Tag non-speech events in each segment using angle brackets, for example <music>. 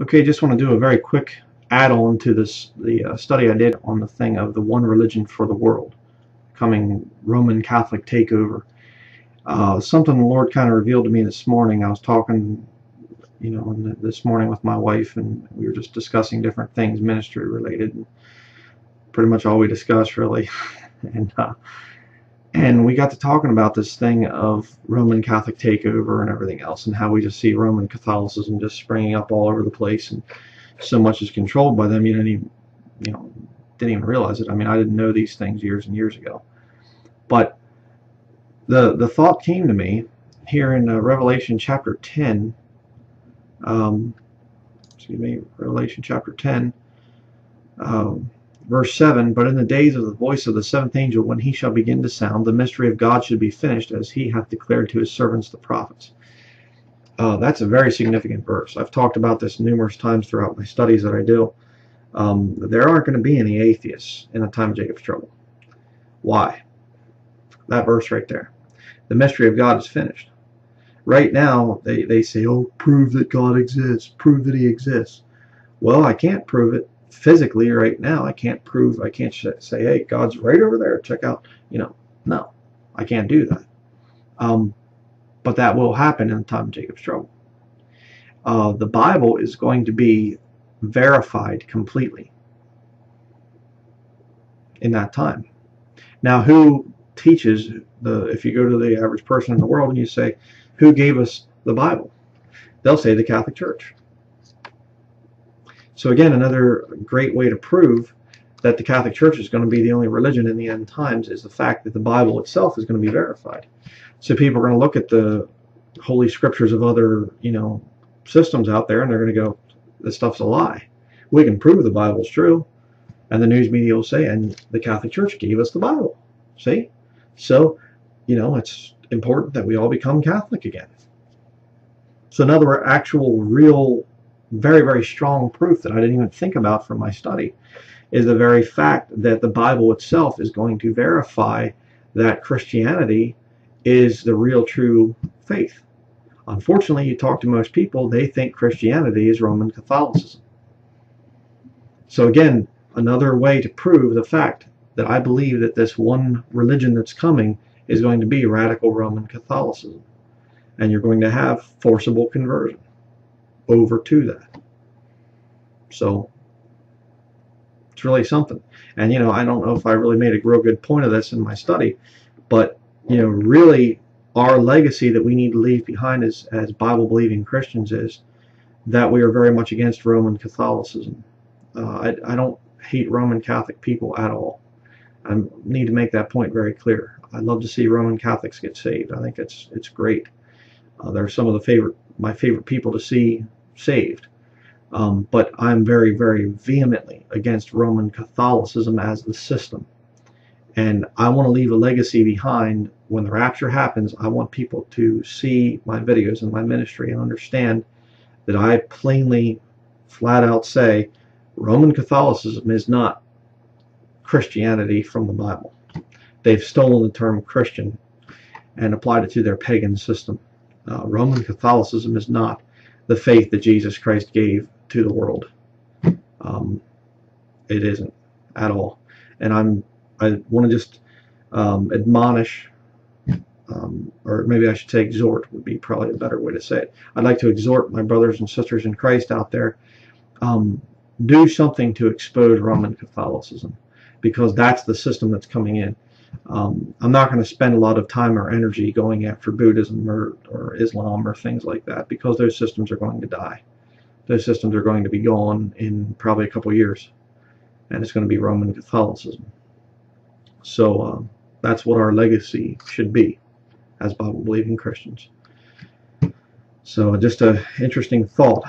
Okay, just want to do a very quick add-on to this the uh, study I did on the thing of the one religion for the world, coming Roman Catholic takeover. Uh, something the Lord kind of revealed to me this morning. I was talking, you know, this morning with my wife, and we were just discussing different things, ministry related, pretty much all we discussed really. <laughs> and uh, and we got to talking about this thing of Roman Catholic takeover and everything else, and how we just see Roman Catholicism just springing up all over the place, and so much is controlled by them. You didn't even, you know, didn't even realize it. I mean, I didn't know these things years and years ago, but the the thought came to me here in uh, Revelation chapter 10. Um, excuse me, Revelation chapter 10. Um, Verse 7 But in the days of the voice of the seventh angel, when he shall begin to sound, the mystery of God should be finished, as he hath declared to his servants the prophets. Uh, that's a very significant verse. I've talked about this numerous times throughout my studies that I do. Um, there aren't going to be any atheists in the time of Jacob's trouble. Why? That verse right there. The mystery of God is finished. Right now, they, they say, oh, prove that God exists, prove that he exists. Well, I can't prove it physically right now. I can't prove, I can't say, hey, God's right over there. Check out, you know, no, I can't do that. Um, but that will happen in the time of Jacob's trouble. Uh, the Bible is going to be verified completely in that time. Now, who teaches the, if you go to the average person in the world and you say, who gave us the Bible? They'll say the Catholic Church. So again, another great way to prove that the Catholic Church is going to be the only religion in the end times is the fact that the Bible itself is going to be verified. So people are going to look at the holy scriptures of other, you know, systems out there and they're going to go, this stuff's a lie. We can prove the Bible's true. And the news media will say, and the Catholic Church gave us the Bible. See? So, you know, it's important that we all become Catholic again. So another actual real very, very strong proof that I didn't even think about from my study is the very fact that the Bible itself is going to verify that Christianity is the real true faith. Unfortunately, you talk to most people, they think Christianity is Roman Catholicism. So again, another way to prove the fact that I believe that this one religion that's coming is going to be radical Roman Catholicism. And you're going to have forcible conversion over to that. So it's really something. And you know, I don't know if I really made a real good point of this in my study, but you know, really our legacy that we need to leave behind as, as Bible believing Christians is that we are very much against Roman Catholicism. Uh, I, I don't hate Roman Catholic people at all. I need to make that point very clear. I'd love to see Roman Catholics get saved. I think it's it's great. Uh, they're some of the favorite my favorite people to see saved. Um, but I'm very, very vehemently against Roman Catholicism as the system. And I want to leave a legacy behind when the rapture happens. I want people to see my videos and my ministry and understand that I plainly, flat out say Roman Catholicism is not Christianity from the Bible. They've stolen the term Christian and applied it to their pagan system. Uh, Roman Catholicism is not the faith that Jesus Christ gave to the world. Um, it isn't at all. And I'm I want to just um, admonish, um, or maybe I should say exhort would be probably a better way to say it. I'd like to exhort my brothers and sisters in Christ out there, um, do something to expose Roman Catholicism, because that's the system that's coming in. Um, I'm not going to spend a lot of time or energy going after Buddhism or, or Islam or things like that because those systems are going to die. Those systems are going to be gone in probably a couple years, and it's going to be Roman Catholicism. So um, that's what our legacy should be as Bible-believing Christians. So just an interesting thought,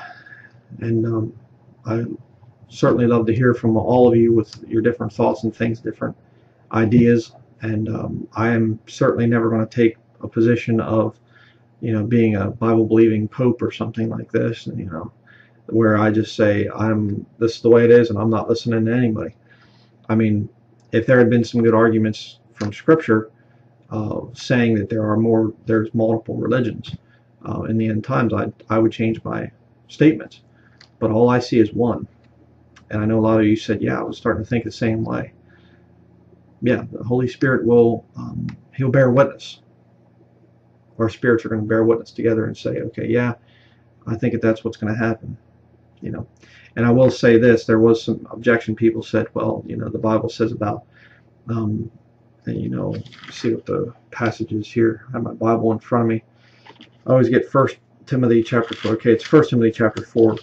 and um, I certainly love to hear from all of you with your different thoughts and things, different ideas and um, I am certainly never going to take a position of, you know, being a Bible believing pope or something like this, and you know, where I just say I'm this is the way it is, and I'm not listening to anybody. I mean, if there had been some good arguments from Scripture uh, saying that there are more, there's multiple religions uh, in the end times, I I would change my statements. but all I see is one. And I know a lot of you said, yeah, I was starting to think the same way. Yeah, the Holy Spirit will, um, he'll bear witness. Our spirits are going to bear witness together and say, okay, yeah, I think that that's what's going to happen. You know, and I will say this: there was some objection. People said, well, you know, the Bible says about, um, and, you know, see what the passage is here. I have my Bible in front of me. I always get First Timothy chapter four. Okay, it's First Timothy chapter four.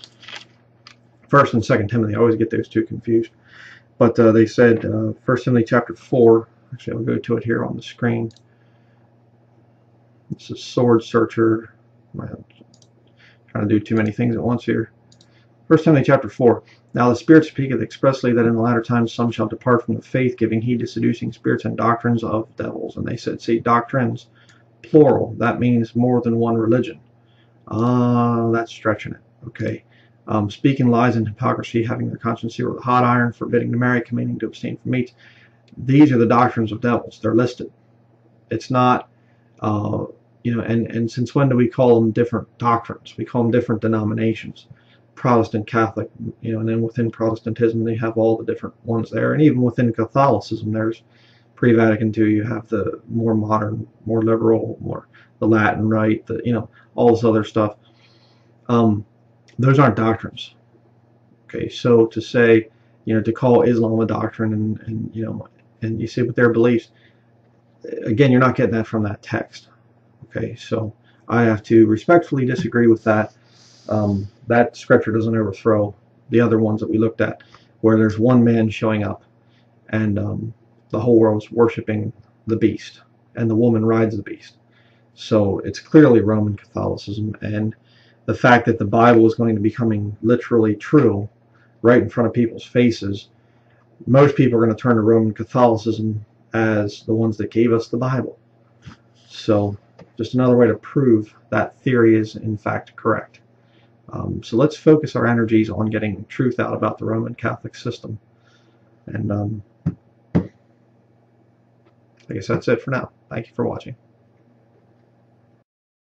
First and Second Timothy. I always get those two confused. But uh, they said uh, First Timothy chapter four. Actually, I'll go to it here on the screen. This is Sword Searcher. I'm trying to do too many things at once here. First Timothy chapter 4. Now the Spirit speaketh expressly that in the latter times some shall depart from the faith, giving heed to seducing spirits and doctrines of devils. And they said, see, doctrines, plural. That means more than one religion. Ah, uh, that's stretching it. Okay. Um, speaking lies and hypocrisy, having their conscience with a hot iron, forbidding to marry, commanding to abstain from meat. These are the doctrines of devils. They're listed. It's not, uh, you know, and, and since when do we call them different doctrines? We call them different denominations. Protestant, Catholic, you know, and then within Protestantism they have all the different ones there, and even within Catholicism there's pre-Vatican II you have the more modern, more liberal, more the Latin Rite, the you know all this other stuff. Um, those aren't doctrines. Okay, so to say, you know, to call Islam a doctrine and, and you know, and you see what their beliefs, again, you're not getting that from that text. Okay, so I have to respectfully disagree with that um, that scripture doesn't overthrow the other ones that we looked at, where there's one man showing up and um, the whole world's worshiping the beast, and the woman rides the beast. So it's clearly Roman Catholicism, and the fact that the Bible is going to be coming literally true right in front of people's faces, most people are going to turn to Roman Catholicism as the ones that gave us the Bible. So just another way to prove that theory is in fact correct. Um, so let's focus our energies on getting truth out about the Roman Catholic system. And um, I guess that's it for now. Thank you for watching.